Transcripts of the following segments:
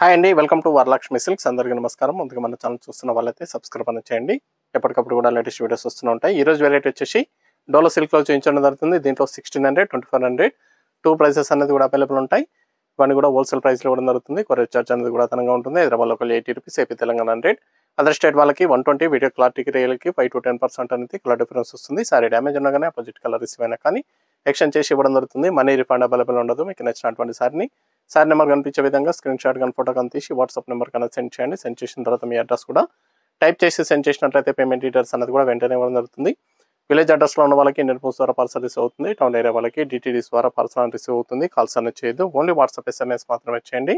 Hi అండి welcome to Varalakshmi silks అందరికీ నమస్కారం. ముందుగా మన ఛానల్ చూస్తున్న వాళ్ళైతే సబ్స్క్రైబ్ అని చేయండి. ఎప్పటికప్పుడు కూడా లేటెస్ట్ వీడియోస్ వస్తూ ఉంటాయి. ఈ రోజు వెరైటీ వచ్చేసి డోలో సిల్క్లో చూపించడం జరుగుతుంది. దీంట్లో sixteen hundred twenty four hundred two prices అనేది కూడా అవైలబుల్ ఉంటాయి. ఇవన్నీ కూడా హోల్సేల్ ప్రైస్లో కూడా జరుగుతుంది. కొరియర్ చార్జ్ అనేది కూడా అదనంగా ఉంటుంది. హైదరాబాద్ ఒక eighty rupees AP Telangana hundred other state వాళ్ళకి వన్ ట్వంటీ వీడియో క్లారిటీకి రియల్కి ఫైవ్ టు టెన్ పర్సెంట్ అనేది కలర్ డిఫరెన్స్ వస్తుంది. సారీ డ్యామేజ్ ఉన్నా కానీ అపోజిట్ కలర్ రిసీవ్ అయినా కానీ ఎక్స్చేంజ్ చేసి ఇవ్వడం జరుగుతుంది. మనీ రిఫండ్ అవైలబుల్ ఉండదు. మీకు నచ్చినటువంటి సారిని సార్ నెంబర్ కనిపించే విధంగా స్క్రీన్ షాట్ కానీ ఫోటో కానీ తీసి వాట్సాప్ నెంబర్ కన్నా సెండ్ చేయండి. సెండ్ చేసిన తర్వాత మీ అడ్రస్ కూడా టైప్ చేసి సెండ్ చేసినట్లయితే పేమెంట్ డీటెయిల్స్ అనేది కూడా వెంటనే ఇవ్వడం జరుగుతుంది. విలేజ్ అడ్రస్లో ఉన్న వాళ్ళకి ఇండియన్ పోస్ట్ ద్వారా పార్సల్ రిసీవ్ అవుతుంది. టౌన్ ఏరియా వాళ్ళకి డిటీడీస్ ద్వారా పార్సల్ రిసీవ్ అవుతుంది. కాల్స్ అనేది చేయదు ఓన్లీ వాట్సాప్ ఎస్ఎంఎస్ మాత్రమే చేయండి.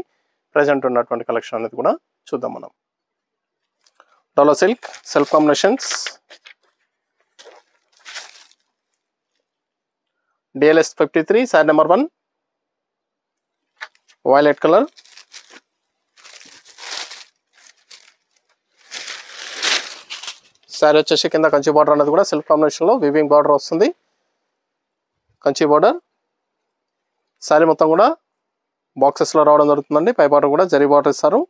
ప్రజెంట్ ఉన్నటువంటి కలెక్షన్ అనేది కూడా చూద్దాం మనం. Dolo silk self combinations. DLS fifty three sir number one. Violet colour sari వచ్చేసి కింద కంచి బార్డర్ అనేది కూడా సిల్క్ కాంబినేషన్లో వివింగ్ బార్డర్ వస్తుంది. కంచి బార్డర్ శారీ మొత్తం కూడా బాక్సెస్లో రావడం జరుగుతుందండి. పై బార్డర్ కూడా జరీ బార్డర్ ఇస్తారు.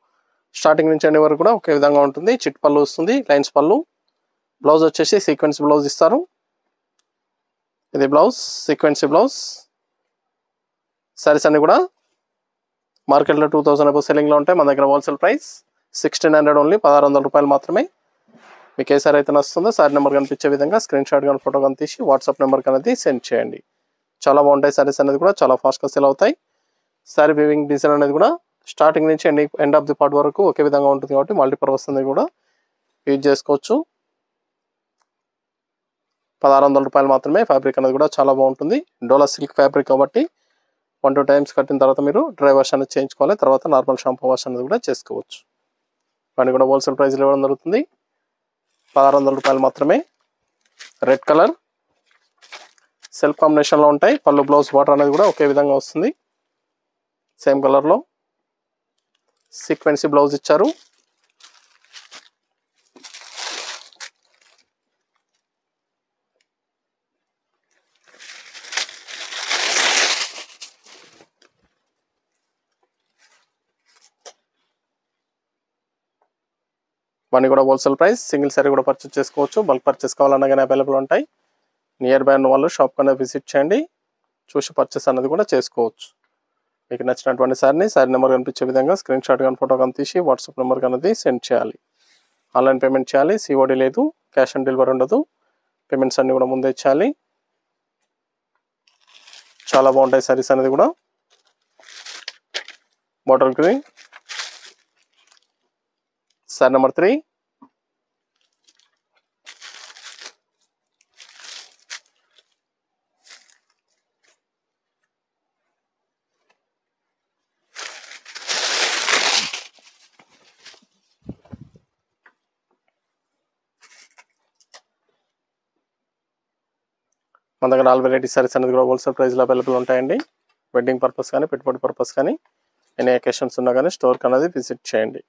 స్టార్టింగ్ నుంచి ఎండ్ వరకు కూడా ఒకే విధంగా ఉంటుంది. చిట్ పళ్ళు వస్తుంది లైన్స్ పళ్ళు. బ్లౌజ్ వచ్చేసి సీక్వెన్స్ బ్లౌజ్ ఇస్తారు. ఇది బ్లౌజ్ సీక్వెన్సీ బ్లౌజ్ శారీస్ అన్ని కూడా మార్కెట్లో టూ థౌసండ్ అబౌ సెల్లింగ్లో ఉంటాయి మన దగ్గర wholesale price sixteen hundred only పదహారు వందల రూపాయలు మాత్రమే. మీకు ఏ సారీ అయితే నస్తుందో సారీ నెంబర్ కనిపించే విధంగా స్క్రీన్ షాట్ కానీ ఫోటో కానీ తీసి వాట్సాప్ నెంబర్ అనేది సెండ్ చేయండి. చాలా బాగుంటాయి సారీస్ అనేది కూడా చాలా ఫాస్ట్గా సెల్ అవుతాయి. సారీ వీవింగ్ డిజైన్ అనేది కూడా స్టార్టింగ్ నుంచి end end of the part వరకు ఒకే విధంగా ఉంటుంది కాబట్టి మల్టీపర్పస్ అనేది కూడా. యూజ్ చేసుకోవచ్చు. పదహారు వందల రూపాయలు మాత్రమే ఫ్యాబ్రిక్ అనేది కూడా చాలా బాగుంటుంది. డోలా సిల్క్ ఫ్యాబ్రిక్ కాబట్టి వన్ టూ టైమ్స్ కట్టిన తర్వాత మీరు డ్రై వాష్ అనేది చేయించుకోవాలి. తర్వాత నార్మల్ షాంపూ వాష్ అనేది కూడా చేసుకోవచ్చు. ఇవన్నీ కూడా హోల్సేల్ ప్రైస్లో ఇవ్వడం జరుగుతుంది. పదహారు వందల రూపాయలు మాత్రమే. Red colour. సెల్ఫ్ కాంబినేషన్లో ఉంటాయి. పళ్ళు బ్లౌజ్ వాటర్ అనేది కూడా ఒకే విధంగా వస్తుంది. సేమ్ కలర్లో. సీక్వెన్సీ బ్లౌజ్ ఇచ్చారు. ఇవన్నీ కూడా హోల్సేల్ ప్రైస్ సింగిల్ సారీ కూడా పర్చేస్ చేసుకోవచ్చు. బల్క్ పర్చేస్ కావాలన్నా కానీ అవైలబుల్ ఉంటాయి. నియర్ బై ఉన్న వాళ్ళు షాప్ కన్నా విజిట్ చేయండి. చూసి పర్చేస్ అనేది కూడా చేసుకోవచ్చు. మీకు నచ్చినటువంటి సారీని సారీ నెంబర్ కనిపించే విధంగా స్క్రీన్ షాట్ కానీ ఫోటో కానీ తీసి వాట్సాప్ నెంబర్ అనేది సెండ్ చేయాలి. ఆన్లైన్ పేమెంట్ చేయాలి. సిఓడి లేదు. క్యాష్ ఆన్ డెలివరీ ఉండదు. పేమెంట్స్ అన్నీ కూడా ముందే ఇచ్చేయాలి. చాలా బాగుంటాయి సారీస్ అనేది కూడా. Bottle green sir number three. మన దగ్గర ఆల్ వెరైటీ సారీస్ అనేది కూడా హోల్సేల్ ప్రైస్లో అవైలబుల్ ఉంటాయండి. వెడ్డింగ్ పర్పస్ కానీ పెట్టుబడి పర్పస్ కానీ ఎనీ అకేషన్స్ ఉన్నా కానీ స్టోర్కి అనేది విజిట్ చేయండి.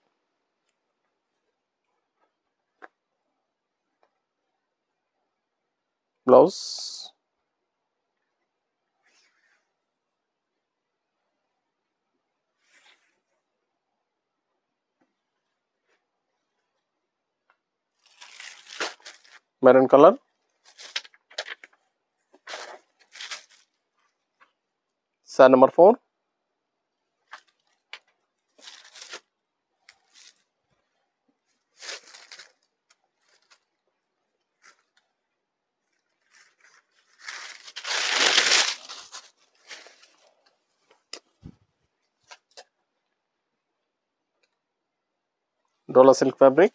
plus. Maroon color. Cell number 4 roller silk fabric.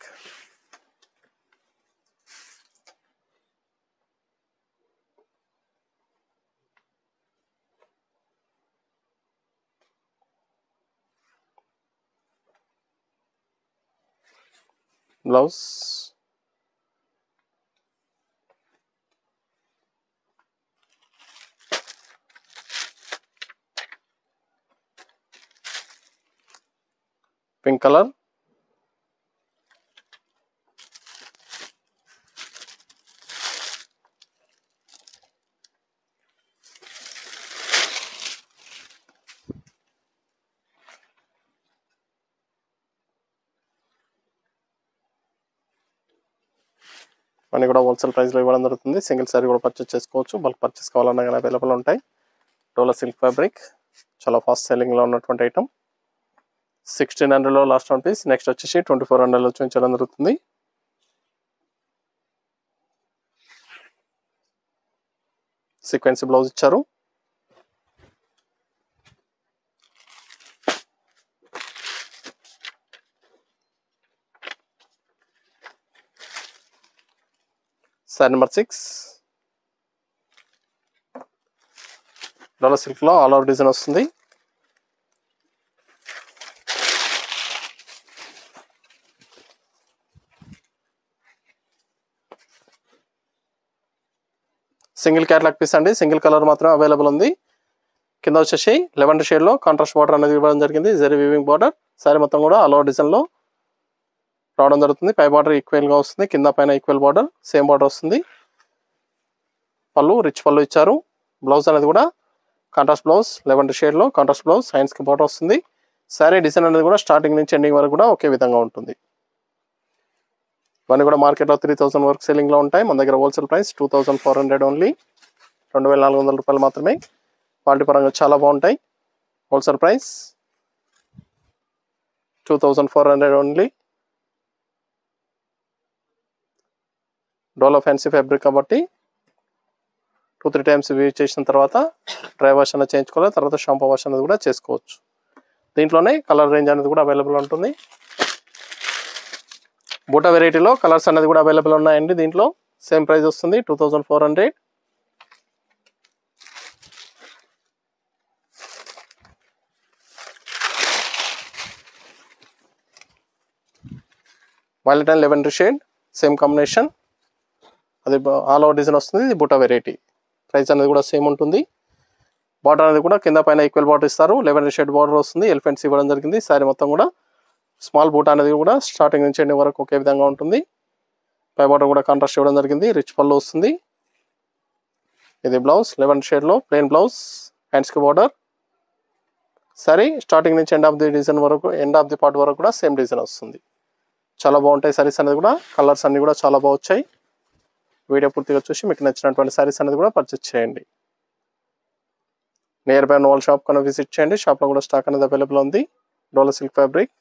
blouse pink color అన్నీ కూడా హోల్సేల్ ప్రైస్లో ఇవ్వడం జరుగుతుంది. సింగిల్ సారీ కూడా పర్చేస్ చేసుకోవచ్చు. బల్క్ పర్చేస్ కావాలన్నా కానీ అవైలబుల్ ఉంటాయి. డోలా సిల్క్ ఫ్యాబ్రిక్ చాలా ఫాస్ట్ సెల్లింగ్లో ఉన్నటువంటి ఐటమ్ సిక్స్టీన్ హండ్రెడ్లో లాస్ట్ వన్ పీస్ నెక్స్ట్ వచ్చేసి ట్వంటీ ఫోర్ హండ్రెడ్లో చూపించడం జరుగుతుంది. సీక్వెన్సీ బ్లౌజ్ ఇచ్చారు. సారీ నెంబర్ సిక్స్ డోలా సిల్క్లో ఆల్ ఓవర్ డిజైన్ వస్తుంది. సింగిల్ క్యాట్లాగ్ పీస్ అండి. సింగిల్ కలర్ మాత్రం అవైలబుల్ ఉంది. కింద వచ్చేసి లెవెన్ షేడ్లో కాంట్రాస్ట్ బార్డర్ అనేది ఇవ్వడం జరిగింది. జరీ వీవింగ్ బార్డర్ సారీ మొత్తం కూడా ఆల్ ఓవర్ డిజైన్లో రావడం జరుగుతుంది. పై బార్డర్ ఈక్వల్గా వస్తుంది. కింద పైన ఈక్వల్ బార్డర్ సేమ్ బార్డర్ వస్తుంది. పళ్ళు రిచ్ పళ్ళు ఇచ్చారు. బ్లౌజ్ అనేది కూడా కాంట్రాస్ట్ బ్లౌజ్ లెవెన్ షేడ్లో కాంట్రాస్ట్ బ్లౌజ్ సైన్స్కి బార్డర్ వస్తుంది. సారీ డిజైన్ అనేది కూడా స్టార్టింగ్ నుంచి ఎండింగ్ వరకు కూడా ఒకే విధంగా ఉంటుంది. ఇవన్నీ కూడా మార్కెట్లో త్రీ థౌసండ్ వరకు సెల్లింగ్లో ఉంటాయి. మన దగ్గర wholesale price two thousand four hundred only రెండు వేల నాలుగు వందల రూపాయలు మాత్రమే. క్వాలిటీ పరంగా చాలా బాగుంటాయి. Wholesale price two thousand four hundred only Dolo fancy fabric కాబట్టి టూ త్రీ టైమ్స్ యూజ్ చేసిన తర్వాత డ్రై వాష్ అనేది చేయించుకోవాలి. తర్వాత షాంపూ వాష్ అనేది కూడా చేసుకోవచ్చు. దీంట్లోనే కలర్ రేంజ్ అనేది కూడా అవైలబుల్ ఉంటుంది. బూటా వెరైటీలో కలర్స్ అనేది కూడా అవైలబుల్ ఉన్నాయండి దీంట్లో. సేమ్ ప్రైస్ వస్తుంది two thousand four hundred. Violet and eleven shade same combination. అది ఆల్ ఓవర్ డిజైన్ వస్తుంది ఇది బూటా వెరైటీ ప్రైస్ అనేది కూడా సేమ్ ఉంటుంది. బార్డర్ అనేది కూడా కింద పైన ఈక్వల్ బార్డర్ ఇస్తారు. లెవెన్ షేడ్ బార్డర్ వస్తుంది ఎలిఫెంట్స్ ఇవ్వడం జరిగింది. సారీ మొత్తం కూడా స్మాల్ బూట అనేది కూడా స్టార్టింగ్ నుంచి ఎండింగ్ వరకు ఒకే విధంగా ఉంటుంది. పై బార్డర్ కూడా కాంట్రాస్ట్ ఇవ్వడం జరిగింది. రిచ్ పళ్ళు వస్తుంది. ఇది బ్లౌజ్ లెవెన్ షేడ్లో ప్లెయిన్ బ్లౌజ్ హ్యాండ్స్కి బార్డర్ సరే స్టార్టింగ్ నుంచి ఎండ్ ఆఫ్ ది డిజైన్ వరకు ఎండ్ ఆఫ్ ది పార్ట్ వరకు కూడా సేమ్ డిజైన్ వస్తుంది. చాలా బాగుంటాయి సారీస్ అనేది కూడా. కలర్స్ అన్నీ కూడా చాలా బాగా వచ్చాయి. వీడియో పూర్తిగా చూసి మీకు నచ్చినటువంటి సారీస్ అనేది కూడా పర్చేస్ చేయండి. నియర్ బై నోల్ షాప్ కన్నా విజిట్ చేయండి. షాప్లో కూడా స్టాక్ అనేది అవైలబుల్ ఉంది. డోలా సిల్క్ ఫ్యాబ్రిక్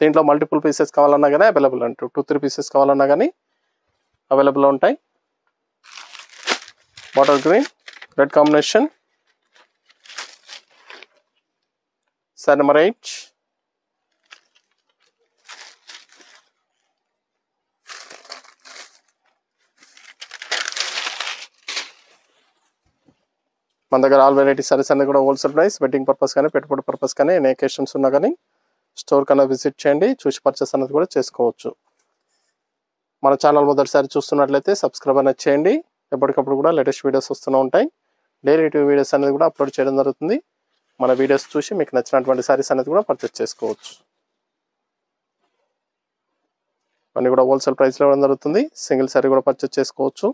దీంట్లో మల్టిపుల్ పీసెస్ కావాలన్నా కానీ అవైలబుల్ అంటూ టూ త్రీ పీసెస్ కావాలన్నా కానీ అవైలబుల్ ఉంటాయి. Water green red combination sir number eight మన దగ్గర ఆల్ వెరైటీ సారీస్ అన్ని కూడా హోల్సేల్ ప్రైస్ వెడ్డింగ్ పర్పస్ కానీ పెట్టుబడి పర్పస్ కానీ ఎన్ని ఎకేషన్స్ ఉన్నా కానీ స్టోర్ కన్నా విజిట్ చేయండి చూసి పర్చేస్ అనేది కూడా చేసుకోవచ్చు. మన ఛానల్ మొదటిసారి చూస్తున్నట్లయితే సబ్స్క్రైబ్ అనేది చేయండి. ఎప్పటికప్పుడు కూడా లేటెస్ట్ వీడియోస్ వస్తూనే ఉంటాయి. డైలీ టూ వీడియోస్ అనేది కూడా అప్లోడ్ చేయడం జరుగుతుంది. మన వీడియోస్ చూసి మీకు నచ్చినటువంటి సారీస్ అనేది కూడా పర్చేస్ చేసుకోవచ్చు. అన్నీ కూడా హోల్సేల్ ప్రైస్లో ఇవ్వడం జరుగుతుంది. సింగిల్ సారీ కూడా పర్చేస్ చేసుకోవచ్చు.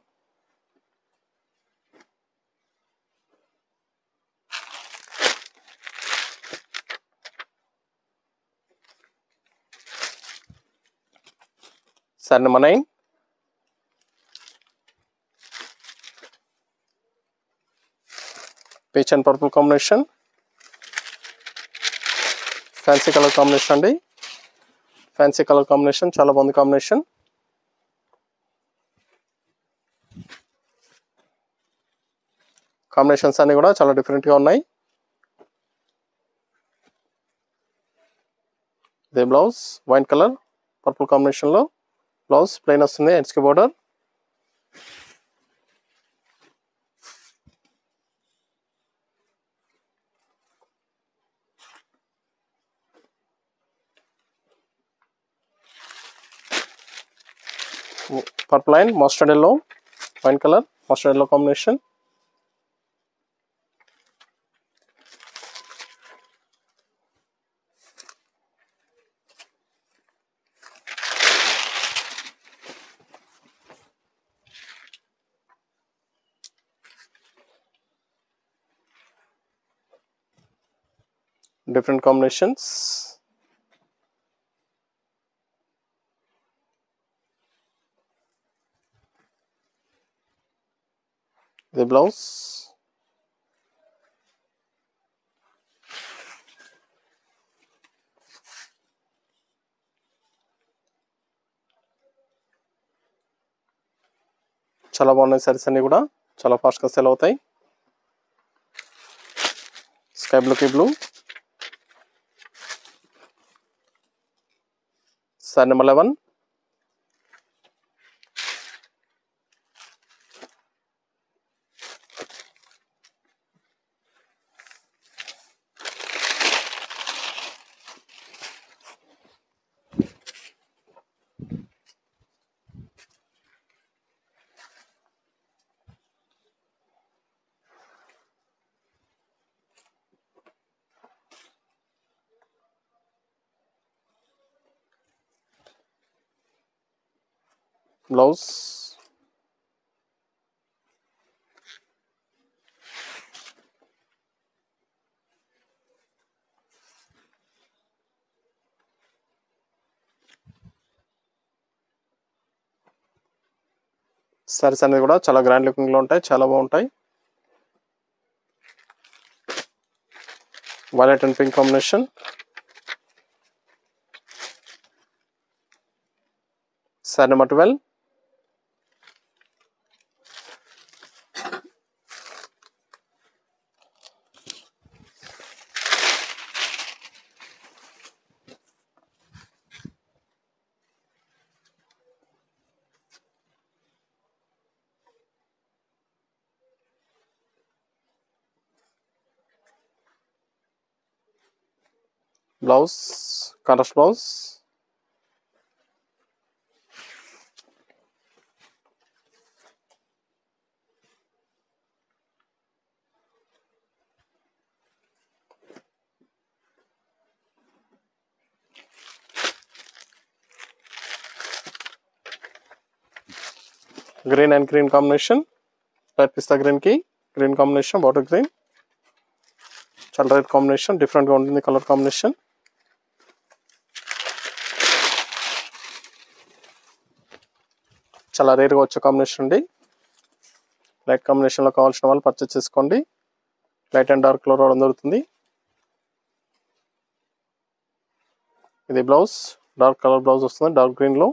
Sir number nine. Peach and purple combination fancy colour combination అండి. ఫ్యాన్సీ కలర్ కాంబినేషన్ చాలా బాగుంది కాంబినేషన్ కాంబినేషన్స్ అన్ని కూడా చాలా డిఫరెంట్గా ఉన్నాయి. ఇదే బ్లౌజ్ వైన్ కలర్ పర్పుల్ కాంబినేషన్లో బ్లౌజ్ ప్లెయిన్ వస్తుంది ఎన్స్కి border. Purple line mustard yellow wine colour mustard yellow combination different combinations the blouse చాలా బాగున్నాయి సారీస్ అన్నీ కూడా सेल होता है स्काई ब्लू బ్లూకి blue sari number eleven blouse. Saris అనేది కూడా చాలా గ్రాండ్ లుకింగ్లో ఉంటాయి చాలా బాగుంటాయి. Violet and pink combination sari number twelve Blouse, কাটাস blouse. green and green combination. Light pista green key. Green combination water green. Child red combination different one in the color combination. చాలా రేర్గా వచ్చే combination అండి. Light కాంబినేషన్లో కావాల్సిన వాళ్ళు purchase చేసుకోండి. Light and dark colour రావడం దొరుకుతుంది ఇది బ్లౌజ్ డార్క్ కలర్ బ్లౌజ్ వస్తుంది డార్క్ గ్రీన్లో.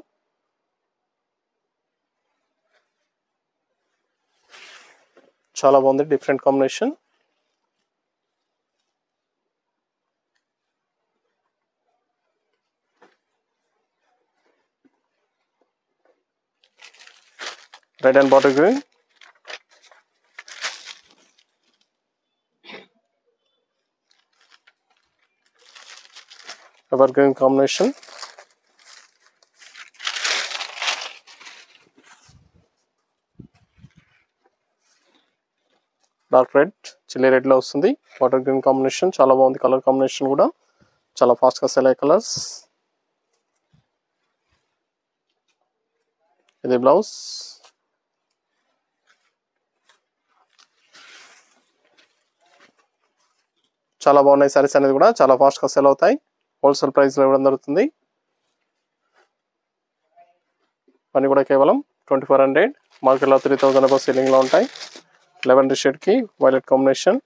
చాలా బాగుంది different combination red and bottle green ever green combination dark red chilli రెడ్లో వస్తుంది వాటర్ గ్రీన్ కాంబినేషన్ చాలా బాగుంది కలర్ కాంబినేషన్ కూడా చాలా ఫాస్ట్గా సెల్ అయ్యే కలర్స్ ఇది బ్లౌజ్ చాలా బాగున్నాయి సారీస్ అనేది కూడా. చాలా ఫాస్ట్గా సెల్ అవుతాయి. హోల్సేల్ ప్రైస్లో ఇవ్వడం జరుగుతుంది. అన్నీ కూడా కేవలం ట్వంటీ ఫోర్ హండ్రెడ్ మార్కెట్లో త్రీ థౌజండ్ అబౌ సీలింగ్లో ఉంటాయి. Eleven shade violet combination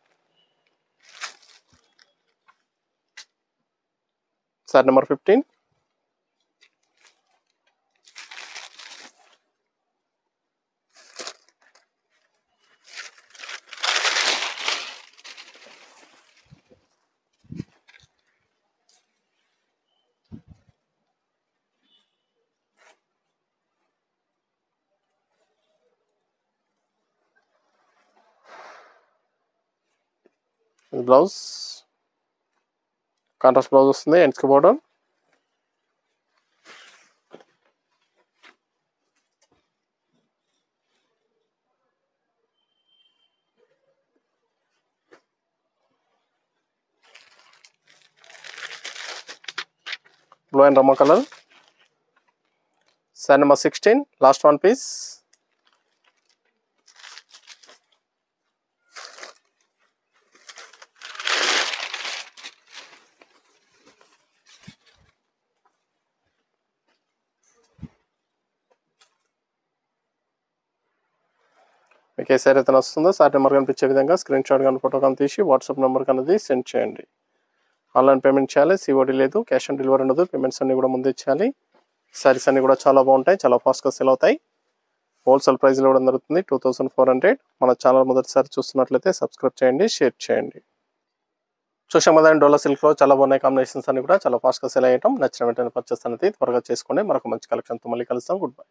sir number fifteen blouse contrast blouse వస్తుంది ఎండ్స్కి బోర్డర్ బ్లూ అండ్ రమ్మ colour sign number sixteen last one piece మీకు ఏ సారీ అయితే వస్తుందో సారీ నెంబర్ కనిపించే విధంగా స్క్రీన్ షాట్ కానీ ఫోటో కానీ తీసి వాట్సాప్ నెంబర్ అనేది సెండ్ చేయండి. ఆన్లైన్ పేమెంట్ చేయాలి సిఓడి లేదు క్యాష్ ఆన్ డెలివరీ ఉండదు పేమెంట్స్ అన్నీ కూడా ముందు ఇచ్చేయాలి సారీస్ అన్నీ కూడా చాలా బాగుంటాయి చాలా ఫాస్ట్గా సెల్ అవుతాయి. హోల్సేల్ ప్రైస్లో ఇవ్వడం జరుగుతుంది టూ థౌసండ్ ఫోర్ హండ్రెడ్ మన ఛానల్ మొదటిసారి చూస్తున్నట్లయితే సబ్స్క్రైబ్ చేయండి షేర్ చేయండి. చూసాం కదా డోలా సిల్క్లో చాలా బాగున్నాయి కాంబినేషన్స్ అన్ని కూడా చాలా ఫాస్ట్గా సెల్ అయ్యటం. నచ్చిన వెంటనే పర్చేస్ అనేది త్వరగా చేసుకోండి. మరొక మంచి కలెక్షన్తో మళ్ళీ కలుస్తాం. Good bye